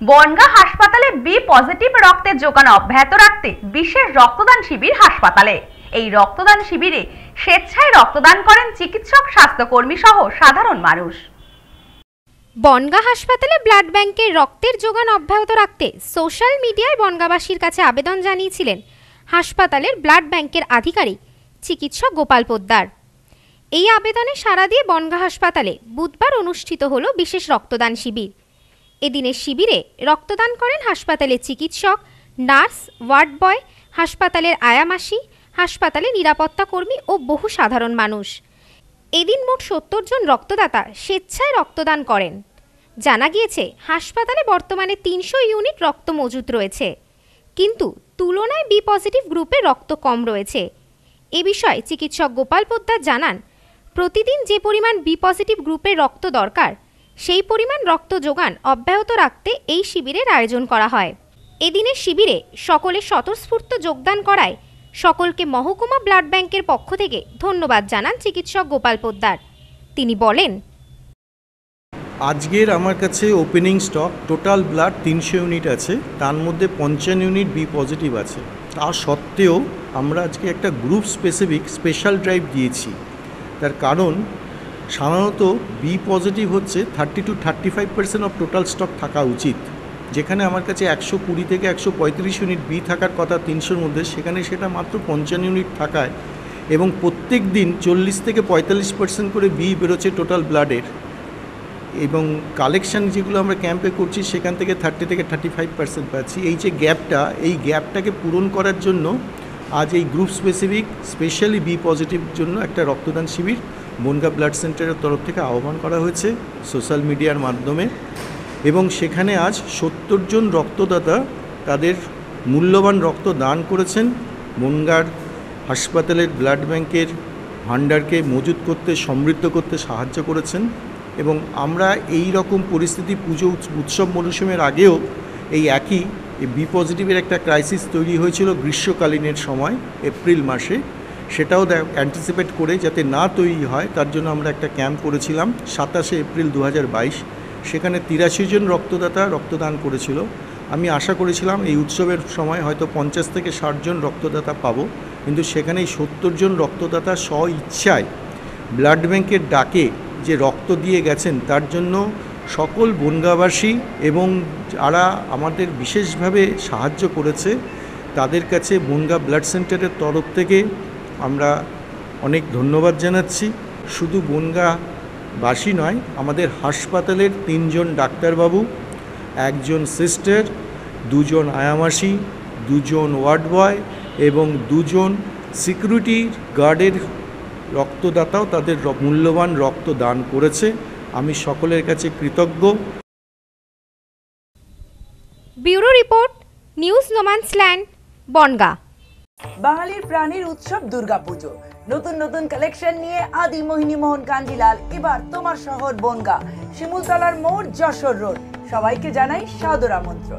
বনগা হাসপাতালে B positive রক্তের যোগান অব্যাহত রাখতে বিশেষ রক্তদান শিবির হাসপাতালে। এই রক্তদান শিবিরে স্বেচ্ছায় রক্তদান করেন চিকিৎসক, স্বাস্থ্যকর্মী সহ সাধারণ মানুষ। বনগা হাসপাতালে ব্লাড ব্যাংকে রক্তের যোগান অব্যাহত রাখতে সোশ্যাল মিডিয়ায় বনগাবাসীর কাছে আবেদন জানিয়েছিলেন হাসপাতালের ব্লাড ব্যাংকের আধিকারিক চিকিৎসক গোপাল পোদ্দার। এই আবেদনে সাড়া দিয়ে বনগা হাসপাতালে বুধবার অনুষ্ঠিত হল বিশেষ রক্তদান শিবির। এদিনের শিবিরে রক্তদান করেন হাসপাতালের চিকিৎসক, নার্স ওয়ার্ড বয় হাসপাতালের আয়ামাসি, হাসপাতালে নিরাপত্তা কর্মী ও বহু সাধারণ মানুষ। এদিন মোট সত্তর জন রক্তদাতা স্বেচ্ছায় রক্তদান করেন। জানা গিয়েছে, হাসপাতালে বর্তমানে তিনশো ইউনিট রক্ত মজুত রয়েছে। কিন্তু তুলনায় বি পজিটিভ গ্রুপে রক্ত কম রয়েছে। এ বিষয়ে চিকিৎসক গোপাল পোদ্দার জানান, প্রতিদিন যে পরিমাণ বি পজিটিভ গ্রুপের রক্ত দরকার সেই পরিমাণ রক্ত যোগান অব্যাহত রাখতে এই শিবিরের আয়োজন করা হয়। এদিনের শিবিরে সকলে স্বতঃস্ফূর্ত যোগদান করায় সকলকে মহকুমা ব্লাড ব্যাংকের পক্ষ থেকে ধন্যবাদ জানান চিকিৎসক গোপাল পোদ্দার। তিনি বলেন, আজকের আমার কাছে ওপেনিং স্টক টোটাল ব্লাড তিনশো ইউনিট আছে, তার মধ্যে পঞ্চান্ন ইউনিট বি পজিটিভ আছে। তা সত্ত্বেও আমরা আজকে একটা গ্রুপ স্পেসিফিক স্পেশাল ড্রাইভ দিয়েছি। তার কারণ সাধারণত বি পজিটিভ হচ্ছে thirty to thirty five percent of total stock থাকা উচিত। যেখানে আমার কাছে একশো কুড়ি থেকে একশো পঁয়ত্রিশ ইউনিট বি থাকার কথা তিনশোর মধ্যে, সেখানে সেটা মাত্র পঞ্চান্ন ইউনিট থাকায় এবং প্রত্যেক দিন চল্লিশ থেকে পঁয়তাল্লিশ পার্সেন্ট করে বি বেরোচ্ছে টোটাল ব্লাডের এবং কালেকশন যেগুলো আমরা ক্যাম্পে করছি, সেখান থেকে থার্টি থেকে থার্টি ফাইভ পার্সেন্ট পাচ্ছি। এই যে গ্যাপটা এই গ্যাপটাকে পূরণ করার জন্য আজ এই group specific specially B positive জন্য একটা রক্তদান শিবির বনগা ব্লাড সেন্টারের তরফ থেকে আহ্বান করা হয়েছে সোশ্যাল মিডিয়ার মাধ্যমে এবং সেখানে আজ সত্তর জন রক্তদাতা তাদের মূল্যবান রক্ত দান করেছেন। বনগার হাসপাতালের ব্লাড ব্যাংকের ভাণ্ডারকে মজুত করতে, সমৃদ্ধ করতে সাহায্য করেছেন এবং আমরা এই রকম পরিস্থিতি পুজো উৎসব মরশুমের আগেও এই একই বি পজিটিভের একটা ক্রাইসিস তৈরি হয়েছিল গ্রীষ্মকালীনের সময়, এপ্রিল মাসে। সেটাও অ্যান্টিসিপেট করে যাতে না তৈরি হয়, তার জন্য আমরা একটা ক্যাম্প করেছিলাম সাতাশে এপ্রিল দু হাজার বাইশ। সেখানে তিরাশি জন রক্তদাতা রক্তদান করেছিল। আমি আশা করেছিলাম এই উৎসবের সময় হয়তো পঞ্চাশ থেকে ষাট জন রক্তদাতা পাবো, কিন্তু সেখানে সত্তর জন রক্তদাতা স্ব ইচ্ছায় ব্লাড ব্যাংকের ডাকে যে রক্ত দিয়ে গেছেন, তার জন্য সকল বনগাবাসী এবং যারা আমাদের বিশেষভাবে সাহায্য করেছে, তাদের কাছে বনগা ব্লাড সেন্টারের তরফ থেকে আমরা অনেক ধন্যবাদ জানাচ্ছি। শুধু বনগাবাসী নয়, আমাদের হাসপাতালের তিনজন ডাক্তারবাবু, একজন সিস্টার, দুজন আয়ামাসি, দুজন ওয়ার্ড বয় এবং দুজন সিকিউরিটি গার্ডের রক্তদাতাও তাদের মূল্যবান রক্ত দান করেছে। আমি সকলের কাছে কৃতজ্ঞ। Bureau report, news no man's land Bangaon. বাঙালির প্রাণীর উৎসব দুর্গাপুজো। নতুন নতুন কালেকশন নিয়ে আদি মোহিনী মোহন কাঞ্জিলাল এবার তোমার শহর বনগা, শিমুলতলার মোড় যশোর রোড। সবাইকে জানাই সাদর আমন্ত্রণ।